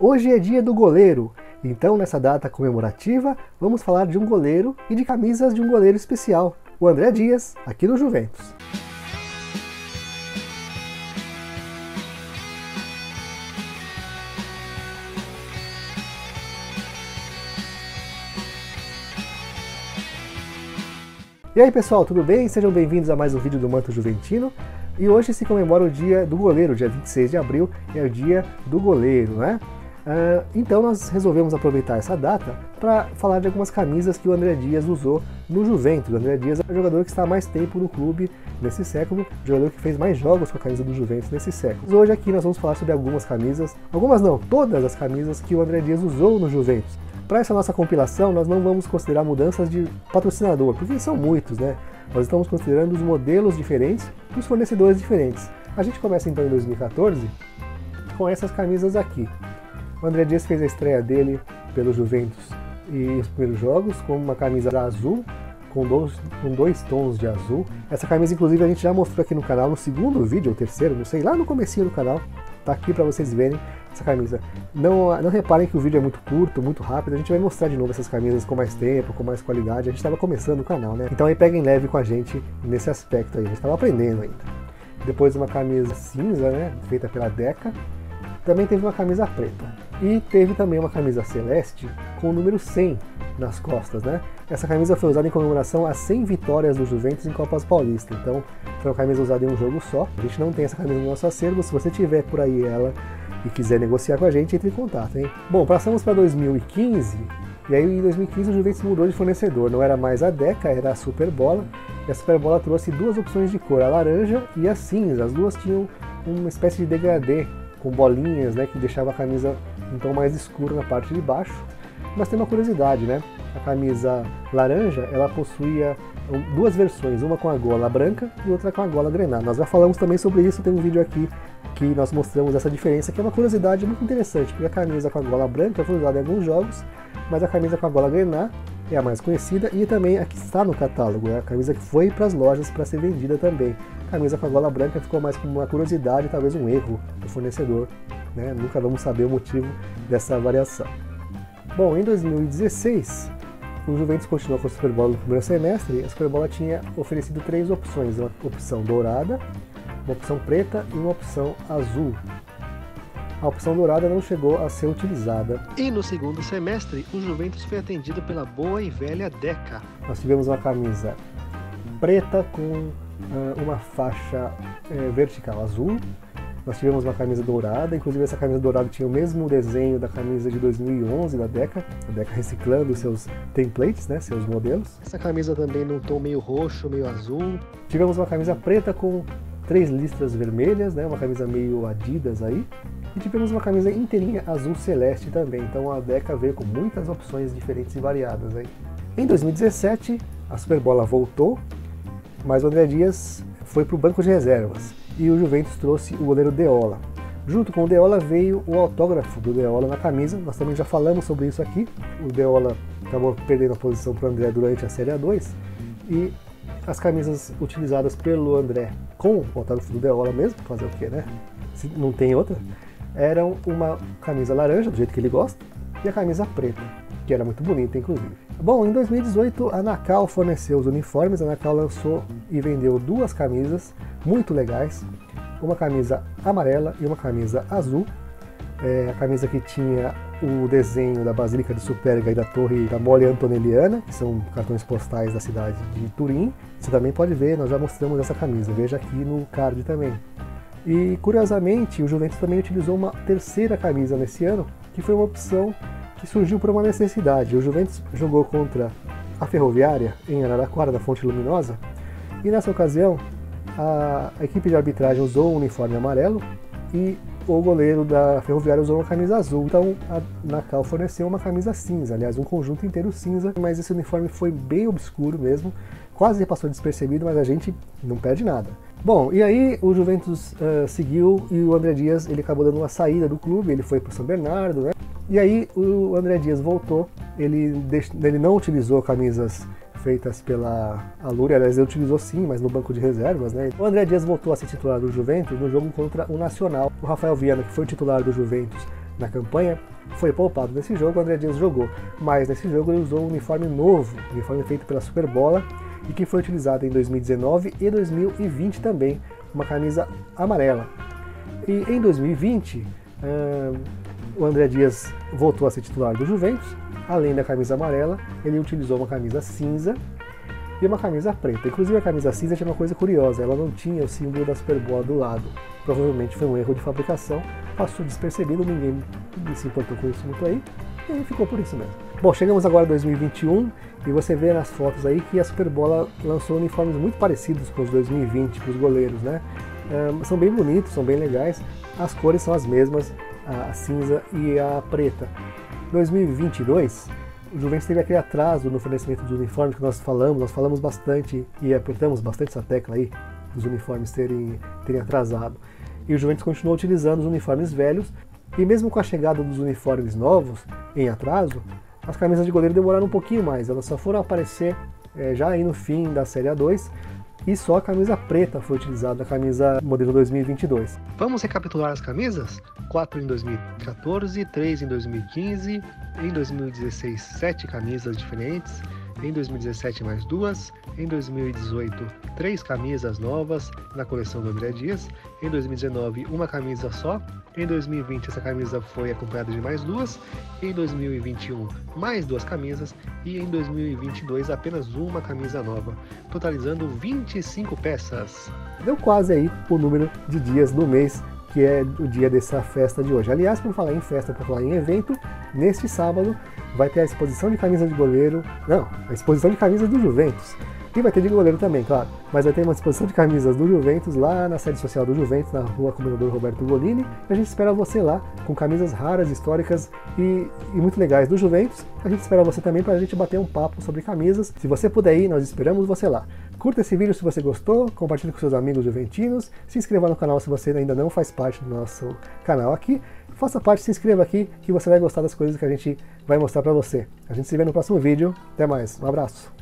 Hoje é dia do goleiro, então nessa data comemorativa vamos falar de um goleiro e de camisas de um goleiro especial, o André Dias, aqui no Juventus. E aí pessoal, tudo bem? Sejam bem-vindos a mais um vídeo do Manto Juventino. E hoje se comemora o dia do goleiro, dia 26 de abril, é o dia do goleiro, né? Uh, então nós resolvemos aproveitar essa data para falar de algumas camisas que o André Dias usou no Juventus. O André Dias é o jogador que está há mais tempo no clube nesse século, jogador que fez mais jogos com a camisa do Juventus nesse século. Hoje aqui nós vamos falar sobre algumas camisas, algumas não, todas as camisas que o André Dias usou no Juventus. Para essa nossa compilação, nós não vamos considerar mudanças de patrocinador, porque são muitos, né? Nós estamos considerando os modelos diferentes e os fornecedores diferentes. A gente começa então em 2014 com essas camisas aqui. O André Dias fez a estreia dele pelo Juventus e os primeiros jogos com uma camisa azul, com dois, com dois tons de azul. Essa camisa, inclusive, a gente já mostrou aqui no canal no segundo vídeo, ou terceiro, não sei, lá no comecinho do canal. Tá aqui para vocês verem essa camisa. Não, não reparem que o vídeo é muito curto, muito rápido, a gente vai mostrar de novo essas camisas com mais tempo, com mais qualidade. A gente estava começando o canal, né? Então aí peguem leve com a gente nesse aspecto aí, a gente estava aprendendo ainda. Depois uma camisa cinza, né, feita pela Deca. Também teve uma camisa preta. E teve também uma camisa celeste com o número 100 nas costas, né? Essa camisa foi usada em comemoração às 100 vitórias do Juventus em Copas Paulista. Então, foi uma camisa usada em um jogo só. A gente não tem essa camisa no nosso acervo. Se você tiver por aí ela e quiser negociar com a gente, entre em contato, hein? Bom, passamos para 2015. E aí, em 2015, o Juventus mudou de fornecedor. Não era mais a Deca, era a Superbola. E a Superbola trouxe duas opções de cor, a laranja e a cinza. As duas tinham uma espécie de degradê com bolinhas, né, que deixava a camisa um tom mais escuro na parte de baixo. Mas tem uma curiosidade, né? A camisa laranja, ela possuía duas versões, uma com a gola branca e outra com a gola grená. Nós já falamos também sobre isso, tem um vídeo aqui que nós mostramos essa diferença, que é uma curiosidade muito interessante, porque a camisa com a gola branca foi usada em alguns jogos, mas a camisa com a gola grená é a mais conhecida e também a que está no catálogo, é a camisa que foi para as lojas para ser vendida também. A camisa com a gola branca ficou mais como uma curiosidade, talvez um erro do fornecedor, né? nunca vamos saber o motivo dessa variação. Bom, em 2016, o Juventus continuou com a Superbola no primeiro semestre. A Superbola tinha oferecido três opções: uma opção dourada, uma opção preta e uma opção azul. A opção dourada não chegou a ser utilizada. E no segundo semestre, o Juventus foi atendido pela boa e velha Deca. Nós tivemos uma camisa preta com uh, uma faixa uh, vertical azul, nós tivemos uma camisa dourada, inclusive essa camisa dourada tinha o mesmo desenho da camisa de 2011 da Deca, a Deca reciclando seus templates, né, seus modelos. Essa camisa também num tom meio roxo, meio azul. Tivemos uma camisa preta com três listras vermelhas, né, uma camisa meio Adidas aí. E tivemos uma camisa inteirinha azul celeste também, então a Deca veio com muitas opções diferentes e variadas aí. Em 2017, a Superbola voltou, mas o André Dias foi para o banco de reservas e o Juventus trouxe o goleiro Deola. Junto com o Deola veio o autógrafo do Deola na camisa, nós também já falamos sobre isso aqui. O Deola acabou perdendo a posição para o André durante a Série A2 e as camisas utilizadas pelo André com o autógrafo do Deola mesmo, fazer o que, né? Se não tem outra, eram uma camisa laranja, do jeito que ele gosta, e a camisa preta, que era muito bonita, inclusive. Bom, em 2018 a Nakal forneceu os uniformes, a Nakal lançou e vendeu duas camisas muito legais, uma camisa amarela e uma camisa azul. É, a camisa que tinha o desenho da Basílica de Superga e da Torre da Mole Antonelliana, que são cartões postais da cidade de Turim. Você também pode ver, nós já mostramos essa camisa, veja aqui no card também. E curiosamente, o Juventus também utilizou uma terceira camisa nesse ano, que foi uma opção que surgiu por uma necessidade. O Juventus jogou contra a Ferroviária em Araraquara, da Fonte Luminosa, e nessa ocasião a equipe de arbitragem usou um uniforme amarelo e o goleiro da Ferroviária usou uma camisa azul. Então a Nacal forneceu uma camisa cinza, aliás, um conjunto inteiro cinza, mas esse uniforme foi bem obscuro mesmo, quase passou despercebido, mas a gente não perde nada. Bom, e aí o Juventus uh, seguiu e o André Dias ele acabou dando uma saída do clube, ele foi para o São Bernardo, né? E aí o André Dias voltou, ele, ele não utilizou camisas feitas pela Alúria, aliás, ele utilizou sim, mas no banco de reservas, né? O André Dias voltou a ser titular do Juventus no jogo contra o Nacional. O Rafael Viana, que foi titular do Juventus na campanha, foi poupado nesse jogo, o André Dias jogou. Mas nesse jogo ele usou um uniforme novo, um uniforme feito pela Superbola e que foi utilizado em 2019 e 2020 também, uma camisa amarela. E em 2020, uh, o André Dias voltou a ser titular do Juventus, além da camisa amarela, ele utilizou uma camisa cinza e uma camisa preta. Inclusive a camisa cinza tinha uma coisa curiosa, ela não tinha o símbolo da Superbola do lado. Provavelmente foi um erro de fabricação, passou despercebido, ninguém se importou com isso muito aí, e ficou por isso mesmo. Bom, chegamos agora a 2021 e você vê nas fotos aí que a Superbola lançou uniformes muito parecidos com os 2020 para os goleiros, né? Um, são bem bonitos, são bem legais, as cores são as mesmas, a cinza e a preta. 2022 o Juventus teve aquele atraso no fornecimento dos uniformes que nós falamos, nós falamos bastante e apertamos bastante essa tecla aí, dos uniformes terem, terem atrasado. E o Juventus continuou utilizando os uniformes velhos, e mesmo com a chegada dos uniformes novos em atraso, as camisas de goleiro demoraram um pouquinho mais, elas só foram aparecer é, já aí no fim da Série A2, e só a camisa preta foi utilizada, a camisa modelo 2022. Vamos recapitular as camisas? 4 em 2014, 3 em 2015, em 2016 sete camisas diferentes, em 2017 mais duas, em 2018 três camisas novas na coleção do André Dias, em 2019 uma camisa só, em 2020 essa camisa foi acompanhada de mais duas, em 2021 mais duas camisas. E em 2022 apenas uma camisa nova, totalizando 25 peças. Deu quase aí o número de dias no mês que é o dia dessa festa de hoje. Aliás, por falar em festa, por falar em evento, neste sábado vai ter a exposição de camisa de goleiro, não, a exposição de camisas do Juventus. E vai ter de goleiro também, claro. Mas vai ter uma exposição de camisas do Juventus lá na sede social do Juventus, na rua Comendador Roberto Golini. E a gente espera você lá com camisas raras, históricas e, e muito legais do Juventus. A gente espera você também para a gente bater um papo sobre camisas. Se você puder ir, nós esperamos você lá. Curta esse vídeo se você gostou, compartilhe com seus amigos juventinos, se inscreva no canal se você ainda não faz parte do nosso canal aqui. Faça parte, se inscreva aqui que você vai gostar das coisas que a gente vai mostrar para você. A gente se vê no próximo vídeo. Até mais. Um abraço.